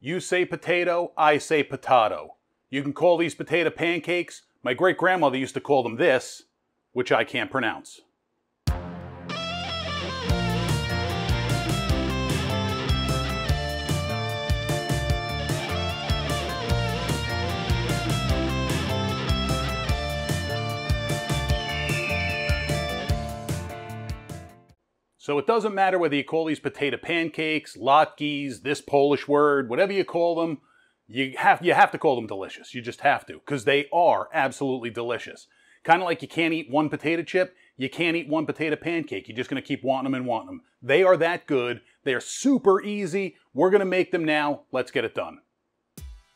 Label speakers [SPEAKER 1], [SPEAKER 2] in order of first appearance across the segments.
[SPEAKER 1] You say potato, I say potato. You can call these potato pancakes. My great grandmother used to call them this, which I can't pronounce. So it doesn't matter whether you call these potato pancakes, latkes, this Polish word, whatever you call them, you have you have to call them delicious. You just have to because they are absolutely delicious. Kind of like you can't eat one potato chip, you can't eat one potato pancake. You're just going to keep wanting them and wanting them. They are that good. They are super easy. We're going to make them now. Let's get it done.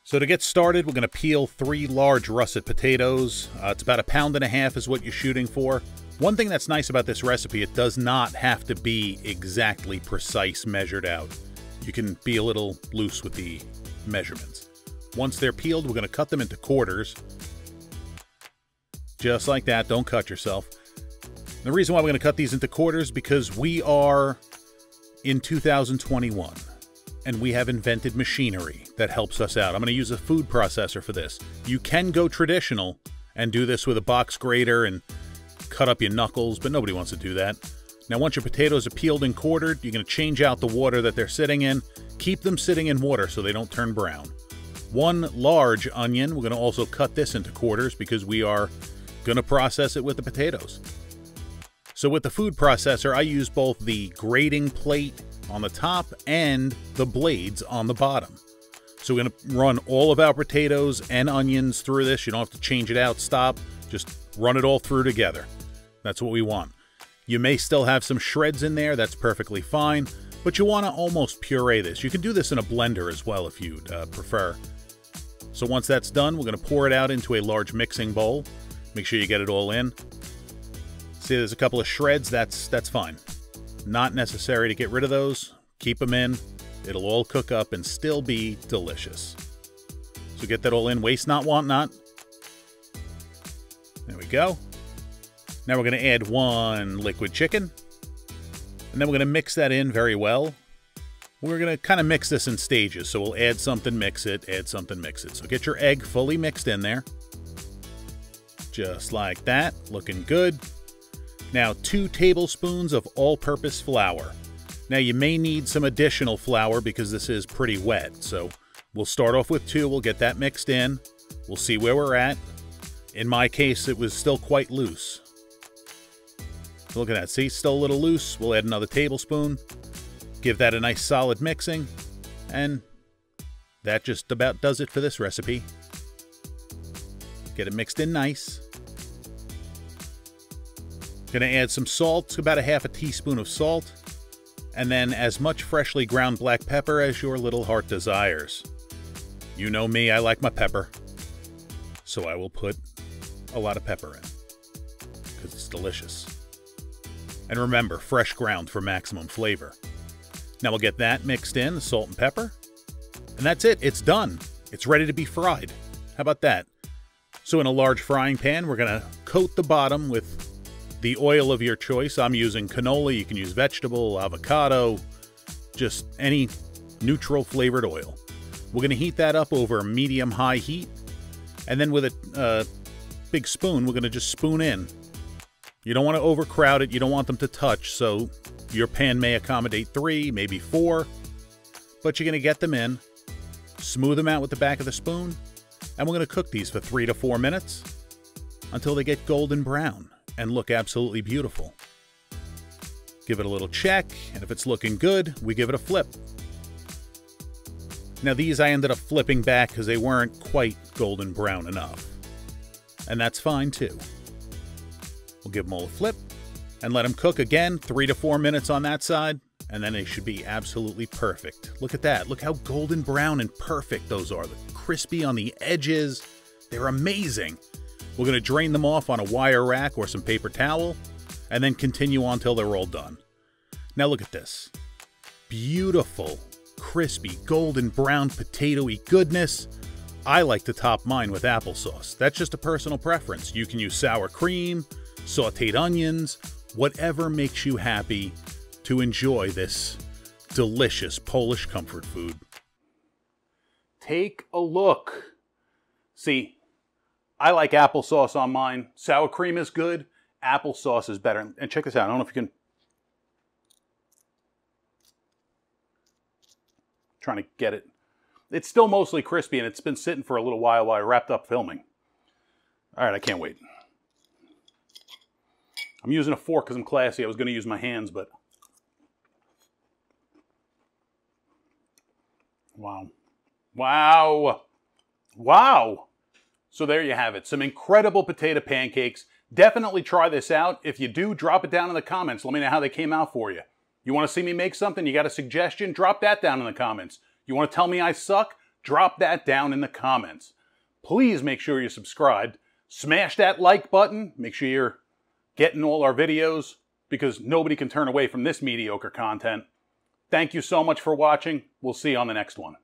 [SPEAKER 1] So to get started, we're going to peel three large russet potatoes. Uh, it's about a pound and a half is what you're shooting for. One thing that's nice about this recipe, it does not have to be exactly precise measured out. You can be a little loose with the measurements. Once they're peeled, we're going to cut them into quarters. Just like that, don't cut yourself. The reason why we're going to cut these into quarters because we are in 2021 and we have invented machinery that helps us out. I'm going to use a food processor for this. You can go traditional and do this with a box grater and cut up your knuckles, but nobody wants to do that. Now, once your potatoes are peeled and quartered, you're going to change out the water that they're sitting in. Keep them sitting in water so they don't turn brown. One large onion, we're going to also cut this into quarters because we are going to process it with the potatoes. So with the food processor, I use both the grating plate on the top and the blades on the bottom. So we're going to run all of our potatoes and onions through this. You don't have to change it out, stop. Just run it all through together. That's what we want. You may still have some shreds in there, that's perfectly fine, but you want to almost puree this. You can do this in a blender as well if you'd uh, prefer. So once that's done, we're going to pour it out into a large mixing bowl. Make sure you get it all in. See, there's a couple of shreds, that's, that's fine. Not necessary to get rid of those. Keep them in. It'll all cook up and still be delicious. So get that all in. Waste not, want not. There we go. Now we're going to add one liquid chicken. And then we're going to mix that in very well. We're going to kind of mix this in stages. So we'll add something, mix it, add something, mix it. So get your egg fully mixed in there. Just like that. Looking good. Now, two tablespoons of all-purpose flour. Now, you may need some additional flour because this is pretty wet. So we'll start off with two. We'll get that mixed in. We'll see where we're at. In my case, it was still quite loose. Look at that. See, still a little loose. We'll add another tablespoon. Give that a nice solid mixing. And that just about does it for this recipe. Get it mixed in nice. Gonna add some salt, about a half a teaspoon of salt, and then as much freshly ground black pepper as your little heart desires. You know me, I like my pepper. So I will put a lot of pepper in, because it's delicious. And remember, fresh ground for maximum flavor. Now we'll get that mixed in, the salt and pepper. And that's it, it's done. It's ready to be fried. How about that? So in a large frying pan, we're gonna coat the bottom with the oil of your choice. I'm using canola, you can use vegetable, avocado, just any neutral flavored oil. We're gonna heat that up over medium-high heat. And then with a uh, big spoon, we're gonna just spoon in you don't want to overcrowd it, you don't want them to touch, so your pan may accommodate three, maybe four, but you're going to get them in, smooth them out with the back of the spoon, and we're going to cook these for three to four minutes until they get golden brown and look absolutely beautiful. Give it a little check, and if it's looking good, we give it a flip. Now these I ended up flipping back because they weren't quite golden brown enough. And that's fine too. We'll give them all a flip and let them cook again, three to four minutes on that side, and then they should be absolutely perfect. Look at that. Look how golden brown and perfect those are. The crispy on the edges. They're amazing. We're going to drain them off on a wire rack or some paper towel, and then continue on till they're all done. Now look at this. Beautiful, crispy, golden brown potatoy goodness. I like to top mine with applesauce. That's just a personal preference. You can use sour cream, sauteed onions, whatever makes you happy to enjoy this delicious Polish comfort food. Take a look. See, I like applesauce on mine. Sour cream is good. Applesauce is better. And check this out. I don't know if you can. Trying to get it. It's still mostly crispy and it's been sitting for a little while while I wrapped up filming. All right, I can't wait. I'm using a fork because I'm classy. I was going to use my hands, but. Wow. Wow. Wow. So there you have it. Some incredible potato pancakes. Definitely try this out. If you do, drop it down in the comments. Let me know how they came out for you. You want to see me make something? You got a suggestion? Drop that down in the comments. You want to tell me I suck? Drop that down in the comments. Please make sure you're subscribed. Smash that like button. Make sure you're getting all our videos because nobody can turn away from this mediocre content. Thank you so much for watching. We'll see you on the next one.